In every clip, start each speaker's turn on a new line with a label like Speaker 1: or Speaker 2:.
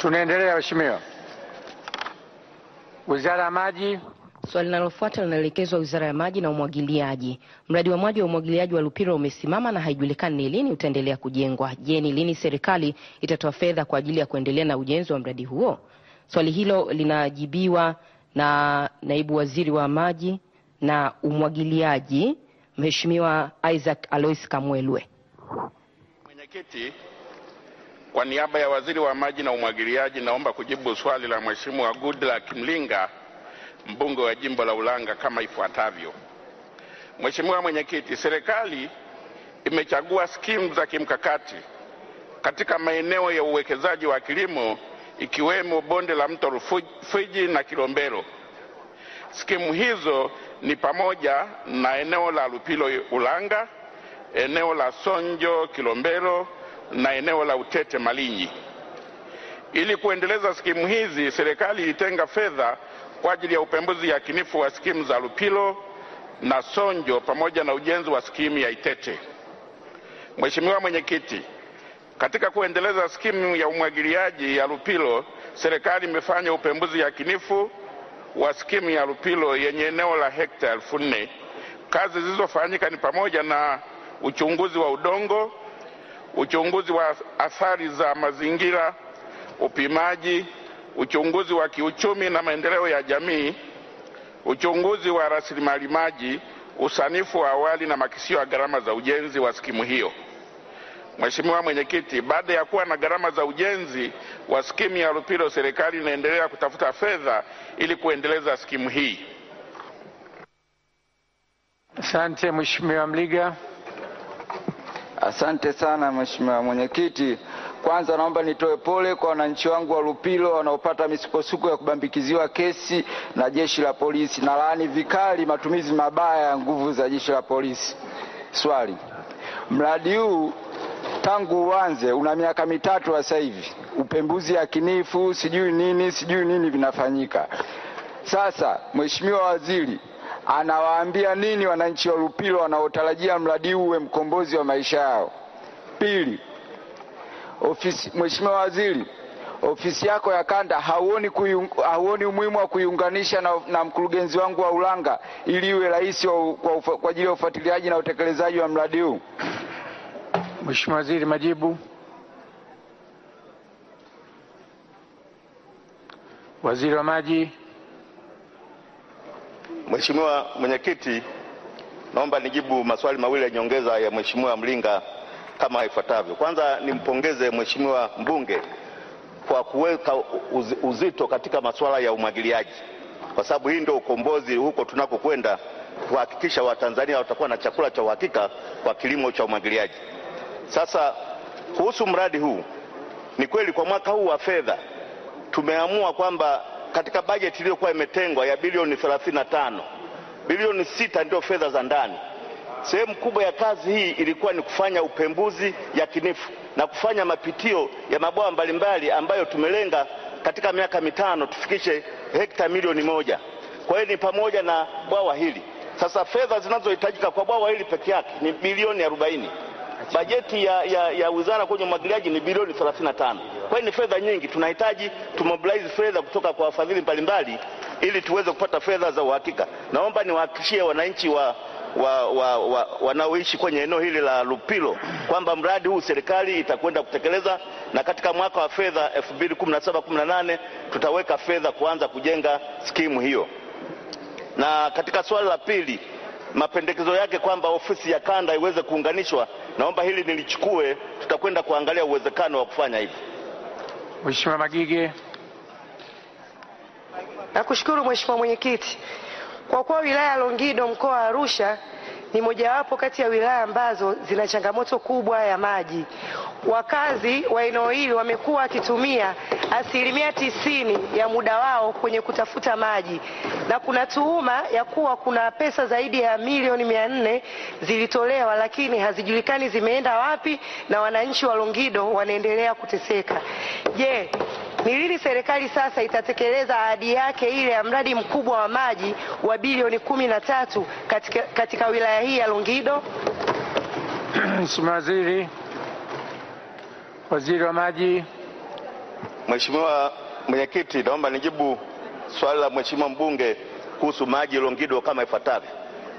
Speaker 1: Tunaendelea Mheshimiwa. Wizara ya Maji.
Speaker 2: Swali linalofuata linaelekezwa Wizara ya Maji na Umwagiliaji. Mradi wa maji wa umwagiliaji wa Lupiro umesimama na haijulikani ni lini utaendelea kujengwa. Je, ni lini serikali itatoa fedha kwa ajili ya kuendelea na ujenzi wa mradi huo? Swali hilo linajibiwa na naibu waziri wa maji na umwagiliaji Mheshimiwa Isaac Alois Kamwelwe.
Speaker 3: Mwenyekiti, kwa niaba ya waziri wa maji na umwagiliaji, naomba kujibu swali la Mheshimiwa Goodluck Mlinga, mbunge wa jimbo la Ulanga kama ifuatavyo. Mheshimiwa Mwenyekiti, serikali imechagua skimu za kimkakati katika maeneo ya uwekezaji wa kilimo ikiwemo bonde la mto Rufiji na Kilombero. Skimu hizo ni pamoja na eneo la Lupilo Ulanga, eneo la Sonjo Kilombero na eneo la Utete Malinyi. Ili kuendeleza skimu hizi, serikali ilitenga fedha kwa ajili ya upembuzi yakinifu wa skimu za Lupilo na Sonjo pamoja na ujenzi wa skimu ya Itete. Mheshimiwa Mwenyekiti, katika kuendeleza skimu ya umwagiliaji ya Lupilo, serikali imefanya upembuzi yakinifu wa skimu ya Lupilo yenye eneo la hekta elfu nne. Kazi zilizofanyika ni pamoja na uchunguzi wa udongo, uchunguzi wa athari za mazingira, upimaji, uchunguzi wa kiuchumi na maendeleo ya jamii, uchunguzi wa rasilimali maji, usanifu wa awali na makisio ya gharama za ujenzi wa skimu hiyo. Mheshimiwa Mwenyekiti, baada ya kuwa na gharama za ujenzi wa skimu ya Lupilo, serikali inaendelea kutafuta fedha ili kuendeleza skimu hii.
Speaker 1: Asante Mheshimiwa Mliga.
Speaker 4: Asante sana Mheshimiwa Mwenyekiti. Kwanza naomba nitoe pole kwa wananchi wangu wa Lupilo wanaopata misukosuko ya kubambikiziwa kesi na jeshi la polisi na laani vikali matumizi mabaya ya nguvu za jeshi la polisi. Swali, mradi huu tangu uanze una miaka mitatu sasa hivi, upembuzi yakinifu sijui nini sijui nini vinafanyika. Sasa Mheshimiwa Waziri anawaambia nini wananchi wa Lupilo wanaotarajia mradi huu uwe mkombozi wa maisha yao? Pili, ofisi, Mheshimiwa Waziri, ofisi yako ya kanda hauoni, hauoni umuhimu wa kuiunganisha na, na mkurugenzi wangu wa Ulanga ili iwe rahisi kwa, kwa ajili ya ufuatiliaji na utekelezaji wa mradi huu?
Speaker 1: Mheshimiwa Waziri, majibu. Waziri wa Maji.
Speaker 5: Mheshimiwa Mwenyekiti, naomba nijibu maswali mawili ya nyongeza ya Mheshimiwa Mlinga kama ifuatavyo. Kwanza nimpongeze Mheshimiwa mbunge kwa kuweka uzito katika masuala ya umwagiliaji, kwa sababu hii ndio ukombozi huko tunakokwenda, kuhakikisha Watanzania watakuwa na chakula cha uhakika kwa kilimo cha umwagiliaji. Sasa kuhusu mradi huu, ni kweli kwa mwaka huu wa fedha tumeamua kwamba katika bajeti iliyokuwa imetengwa ya bilioni 35 bilioni sita ndio fedha za ndani. Sehemu kubwa ya kazi hii ilikuwa ni kufanya upembuzi yakinifu na kufanya mapitio ya mabwawa mbalimbali ambayo tumelenga katika miaka mitano tufikishe hekta milioni moja. Kwa hiyo ni pamoja na bwawa hili. Sasa fedha zinazohitajika kwa bwawa hili peke yake ni bilioni 40. Bajeti ya, ya, ya wizara kwenye umwagiliaji ni bilioni 35. Kwa hiyo ni fedha nyingi, tunahitaji tumobilize fedha kutoka kwa wafadhili mbalimbali ili tuweze kupata fedha za uhakika. Naomba niwahakikishie wananchi wa, wa, wa, wa, wanaoishi kwenye eneo hili la Lupilo kwamba mradi huu serikali itakwenda kutekeleza na katika mwaka wa fedha 2017/18 tutaweka fedha kuanza kujenga skimu hiyo. Na katika swali la pili, mapendekezo yake kwamba ofisi ya kanda iweze kuunganishwa, naomba hili nilichukue, tutakwenda kuangalia uwezekano wa kufanya hivi.
Speaker 1: Mheshimiwa Magige.
Speaker 6: Nakushukuru Mheshimiwa Mwenyekiti. Kwa kuwa wilaya ya Longido mkoa wa Arusha ni mojawapo kati ya wilaya ambazo zina changamoto kubwa ya maji. Wakazi wa eneo hili wamekuwa wakitumia asilimia tisini ya muda wao kwenye kutafuta maji, na kuna tuhuma ya kuwa kuna pesa zaidi ya milioni mia nne zilitolewa, lakini hazijulikani zimeenda wapi, na wananchi wa Longido wanaendelea kuteseka. Je, ni lini serikali sasa itatekeleza ahadi yake ile ya mradi mkubwa wa maji wa bilioni kumi na tatu katika, katika wilaya hii ya Longido?
Speaker 1: Mheshimiwa Waziri. Waziri wa Maji.
Speaker 5: Mheshimiwa Mwenyekiti, naomba nijibu swali la Mheshimiwa mbunge kuhusu maji Longido kama ifuatavyo.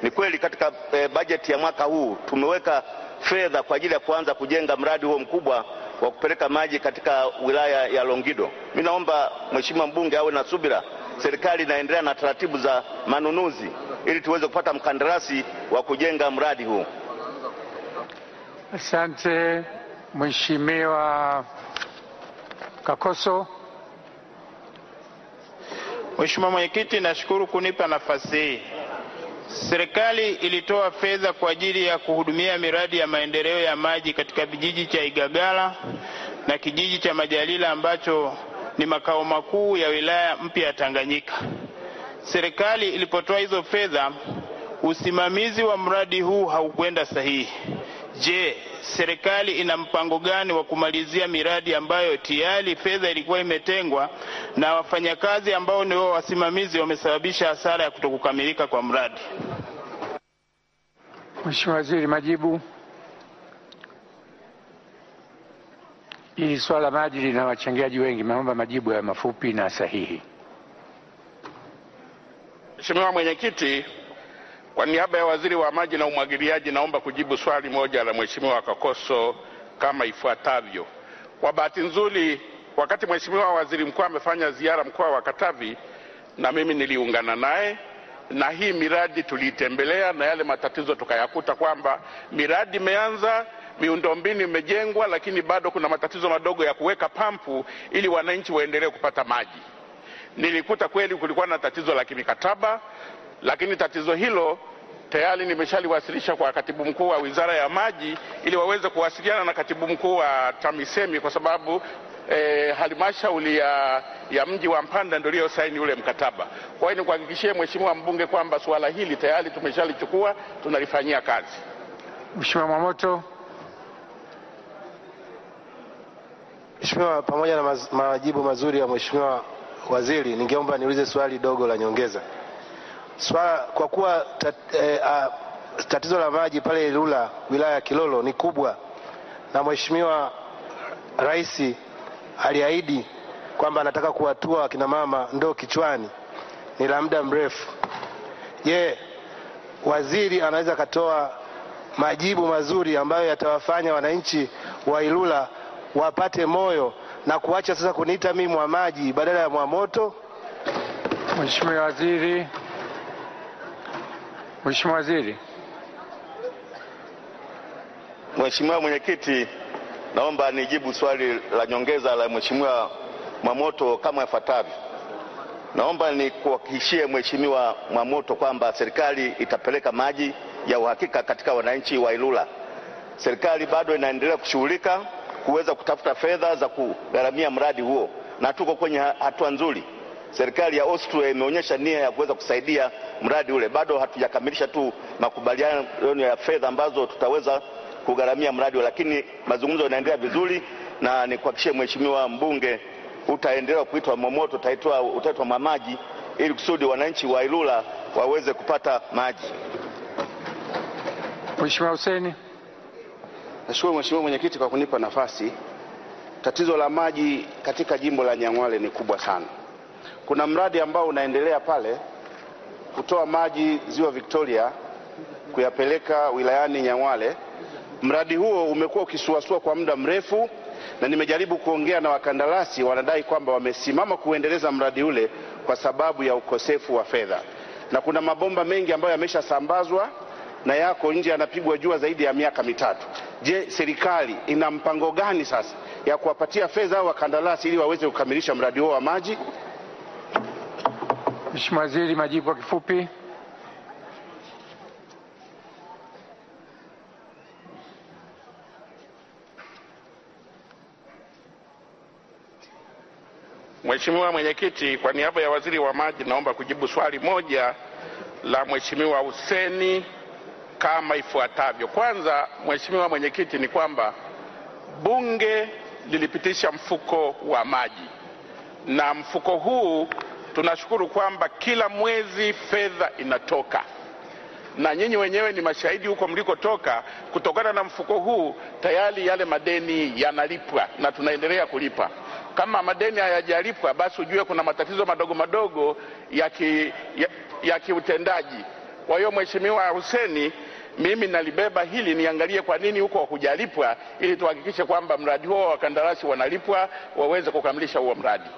Speaker 5: Ni kweli katika e, bajeti ya mwaka huu tumeweka fedha kwa ajili ya kuanza kujenga mradi huo mkubwa wa kupeleka maji katika wilaya ya Longido. Mi naomba Mheshimiwa mbunge awe na subira, serikali inaendelea na taratibu za manunuzi ili tuweze kupata mkandarasi wa kujenga mradi huu.
Speaker 1: Asante Mheshimiwa Kakoso.
Speaker 7: Mheshimiwa Mwenyekiti, nashukuru kunipa nafasi hii. Serikali ilitoa fedha kwa ajili ya kuhudumia miradi ya maendeleo ya maji katika kijiji cha Igagala na kijiji cha Majalila ambacho ni makao makuu ya wilaya mpya ya Tanganyika. Serikali ilipotoa hizo fedha, usimamizi wa mradi huu haukwenda sahihi. Je, serikali ina mpango gani wa kumalizia miradi ambayo tayari fedha ilikuwa imetengwa na wafanyakazi ambao ni wao wasimamizi wamesababisha hasara ya kutokukamilika kwa mradi?
Speaker 1: Mheshimiwa Waziri, majibu. Hili swala la maji lina wachangiaji wengi, naomba majibu ya mafupi na sahihi.
Speaker 3: Mheshimiwa Mwenyekiti, kwa niaba ya Waziri wa Maji na Umwagiliaji naomba kujibu swali moja la Mheshimiwa Kakoso kama ifuatavyo. Kwa bahati nzuri, wakati Mheshimiwa Waziri Mkuu amefanya ziara mkoa wa Katavi, na mimi niliungana naye na hii miradi tuliitembelea, na yale matatizo tukayakuta kwamba miradi imeanza, miundombinu imejengwa, lakini bado kuna matatizo madogo ya kuweka pampu ili wananchi waendelee kupata maji. Nilikuta kweli kulikuwa na tatizo la kimikataba, lakini tatizo hilo tayari nimeshaliwasilisha kwa katibu mkuu wa wizara ya maji ili waweze kuwasiliana na katibu mkuu wa TAMISEMI kwa sababu eh, halmashauri ya, ya mji wa Mpanda ndio iliyosaini ule mkataba. Kwa hiyo nikuhakikishie Mheshimiwa mbunge kwamba suala hili tayari tumeshalichukua tunalifanyia kazi.
Speaker 1: Mheshimiwa mamoto
Speaker 8: Mheshimiwa, pamoja na majibu mazuri ya Mheshimiwa Waziri, ningeomba niulize swali dogo la nyongeza. Swala, kwa kuwa tat, e, a, tatizo la maji pale Ilula wilaya ya Kilolo ni kubwa na Mheshimiwa Rais aliahidi kwamba anataka kuwatua wakina mama ndoo kichwani, ni la muda mrefu. Je, waziri anaweza akatoa majibu mazuri ambayo yatawafanya wananchi wa Ilula wapate moyo na kuacha sasa kuniita mimi Mwamaji badala ya Mwamoto?
Speaker 1: Mheshimiwa Waziri. Mheshimiwa Waziri.
Speaker 5: Mheshimiwa Mwenyekiti, naomba nijibu swali la nyongeza la Mheshimiwa Mwamoto kama ifuatavyo. Naomba nikuhakikishie Mheshimiwa Mwamoto kwamba serikali itapeleka maji ya uhakika katika wananchi wa Ilula. Serikali bado inaendelea kushughulika kuweza kutafuta fedha za kugharamia mradi huo na tuko kwenye hatua nzuri. Serikali ya Austria imeonyesha nia ya kuweza kusaidia mradi ule. Bado hatujakamilisha tu makubaliano ya fedha ambazo tutaweza kugharamia mradi ule, lakini mazungumzo yanaendelea vizuri, na nikuhakikishie Mheshimiwa mbunge utaendelea kuitwa Momoto, utaitwa Mamaji ili kusudi wananchi wa Ilula waweze kupata maji.
Speaker 1: Mheshimiwa Hussein.
Speaker 9: Nashukuru Mheshimiwa Mwenyekiti kwa kunipa nafasi. Tatizo la maji katika jimbo la Nyang'hwale ni kubwa sana. Kuna mradi ambao unaendelea pale kutoa maji ziwa Victoria kuyapeleka wilayani Nyang'hwale. Mradi huo umekuwa ukisuasua kwa muda mrefu, na nimejaribu kuongea na wakandarasi, wanadai kwamba wamesimama kuendeleza mradi ule kwa sababu ya ukosefu wa fedha, na kuna mabomba mengi ambayo yameshasambazwa na yako nje yanapigwa jua zaidi ya miaka mitatu. Je, serikali ina mpango gani sasa ya kuwapatia fedha au wakandarasi ili waweze kukamilisha mradi huo wa maji?
Speaker 1: Mheshimiwa Waziri, majibu kwa kifupi.
Speaker 3: Mheshimiwa Mwenyekiti, kwa niaba ya Waziri wa Maji naomba kujibu swali moja la Mheshimiwa Huseni kama ifuatavyo. Kwanza, Mheshimiwa Mwenyekiti, ni kwamba Bunge lilipitisha mfuko wa maji na mfuko huu tunashukuru kwamba kila mwezi fedha inatoka na nyinyi wenyewe ni mashahidi huko mlikotoka. Kutokana na mfuko huu tayari yale madeni yanalipwa na tunaendelea kulipa. Kama madeni hayajalipwa, basi ujue kuna matatizo madogo madogo ya ki, ya, ya kiutendaji. Kwa hiyo Mheshimiwa Huseni, mimi nalibeba hili niangalie kwa nini huko hakujalipwa, ili tuhakikishe kwamba mradi huo wa wakandarasi wanalipwa waweze kukamilisha huo mradi.